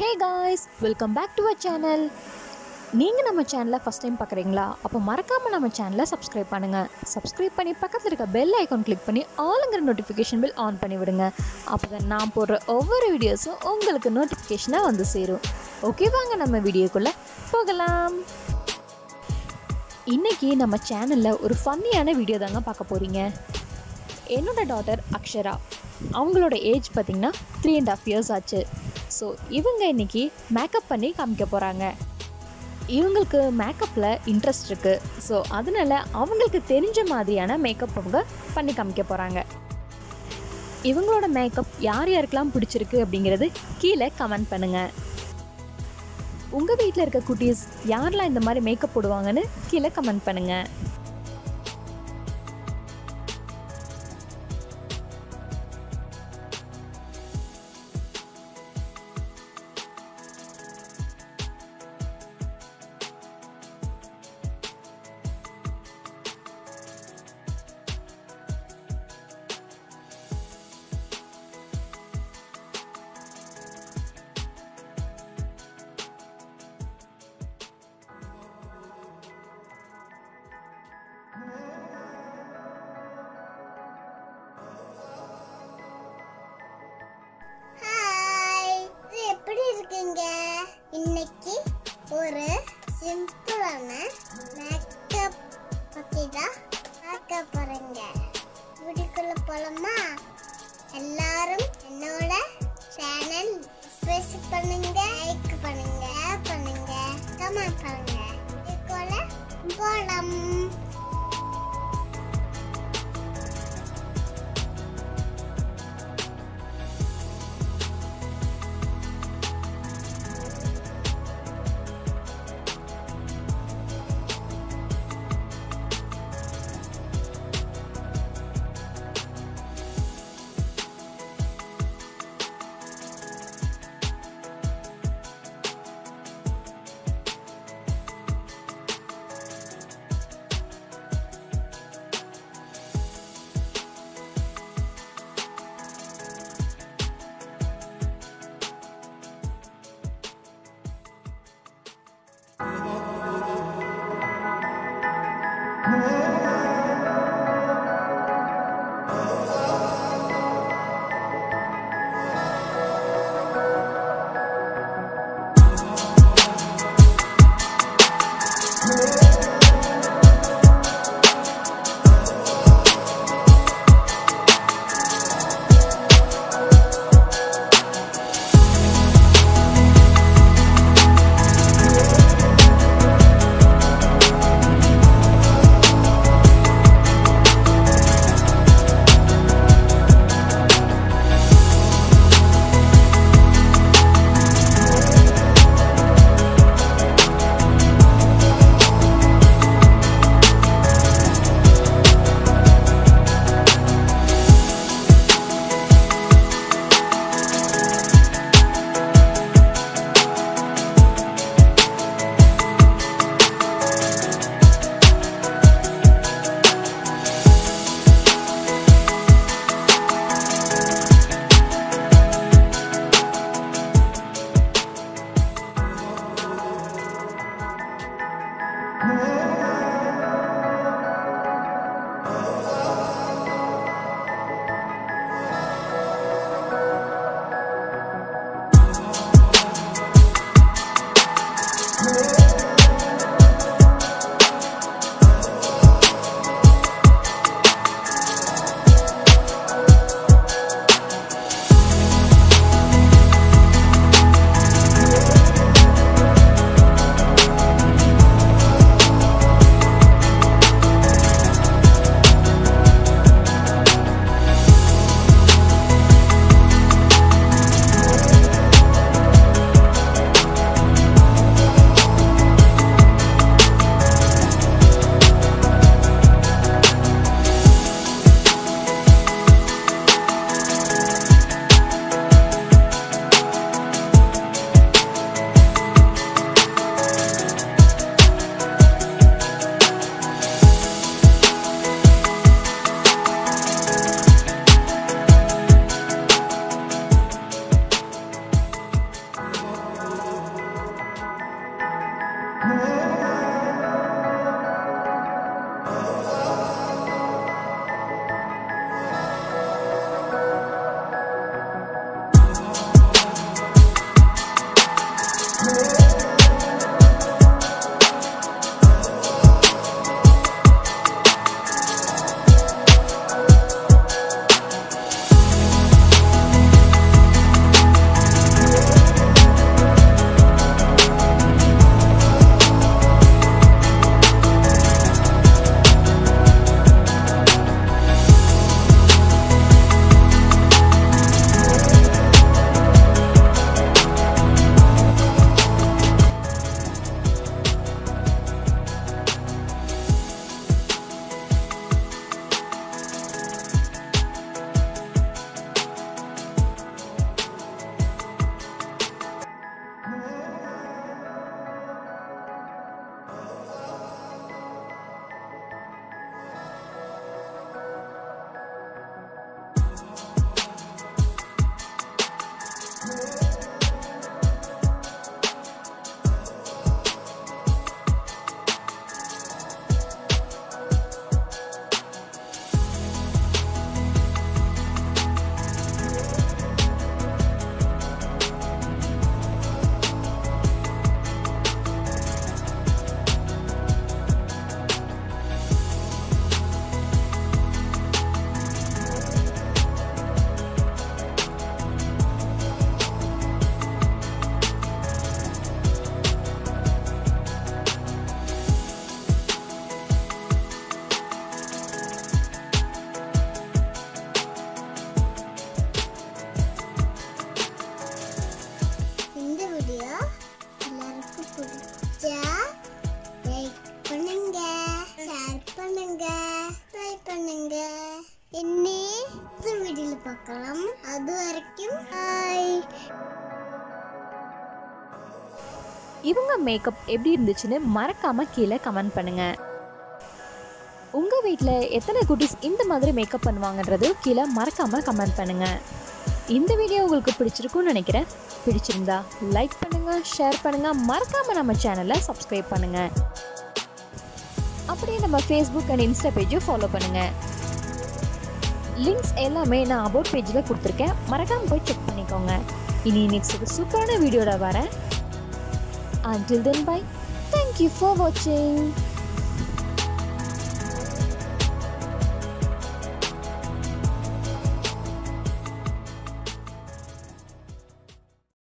Hey guys welcome back to our channel நீங்கள் நம்ம சேனலை ஃபஸ்ட் டைம் பார்க்குறீங்களா? அப்போ மறக்காமல் நம்ம சேனலை சப்ஸ்கிரைப் பண்ணுங்கள் சப்ஸ்கிரைப் பண்ணி பக்கத்தில் இருக்க பெல் ஐக்கான் கிளிக் பண்ணி ஆளுங்கிற நோட்டிஃபிகேஷன் பில் ஆன் பண்ணி விடுங்க. அப்போ தான் நான் போடுற ஒவ்வொரு வீடியோஸும் உங்களுக்கு நோட்டிஃபிகேஷனாக வந்து சேரும். ஓகே வாங்க நம்ம வீடியோக்குள்ளே போகலாம். இன்றைக்கி நம்ம சேனலில் ஒரு ஃபன்னியான வீடியோ தாங்க பார்க்க போகிறீங்க என்னோட டாட்டர் அக்ஷரா. அவங்களோட ஏஜ் பார்த்திங்கன்னா த்ரீ அண்ட் ஆஃப் இயர்ஸ் ஆச்சு. ஸோ இவங்க இன்னைக்கு மேக்கப் பண்ணி காமிக்க போகிறாங்க இவங்களுக்கு மேக்கப்பில் இன்ட்ரெஸ்ட் இருக்குது ஸோ அதனால அவங்களுக்கு தெரிஞ்ச மாதிரியான மேக்கப் அவங்க பண்ணி காமிக்க போகிறாங்க இவங்களோட மேக்கப் யார் யாருக்கெல்லாம் பிடிச்சிருக்கு அப்படிங்கிறது கீழே கமெண்ட் பண்ணுங்கள் உங்கள் வீட்டில் இருக்க குட்டீஸ் யாரெல்லாம் இந்த மாதிரி மேக்கப் போடுவாங்கன்னு கீழே கமெண்ட் பண்ணுங்கள் ப்ரெஸ் பண்ணுங்க லைக் பண்ணுங்க பண்ணுங்க கமெண்ட் பண்ணுங்க. இதுபோல போலாம் இவங்க மேக்கப் எப்படி இருந்துச்சுன்னு மறக்காமல் கீழே கமெண்ட் பண்ணுங்கள் உங்கள் வீட்டில் எத்தனை குட்டீஸ் இந்த மாதிரி மேக்கப் பண்ணுவாங்கன்றது கீழே மறக்காமல் கமெண்ட் பண்ணுங்கள் இந்த வீடியோ உங்களுக்கு பிடிச்சிருக்கும்னு நினைக்கிறேன். பிடிச்சிருந்தா லைக் பண்ணுங்கள் ஷேர் பண்ணுங்கள் மறக்காமல் நம்ம சேனலை சப்ஸ்கிரைப் பண்ணுங்கள் அப்படியே நம்ம ஃபேஸ்புக் அண்ட் இன்ஸ்டா பேஜும் ஃபாலோ பண்ணுங்கள் லிங்க்ஸ் எல்லாமே நான் அபவுட் பேஜில் கொடுத்துருக்கேன். மறக்காமல் போய் செக் பண்ணிக்கோங்க. இனி நெக்ஸ்ட் சூப்பரான வீடியோட வரேன். Until then bye. Thank you for watching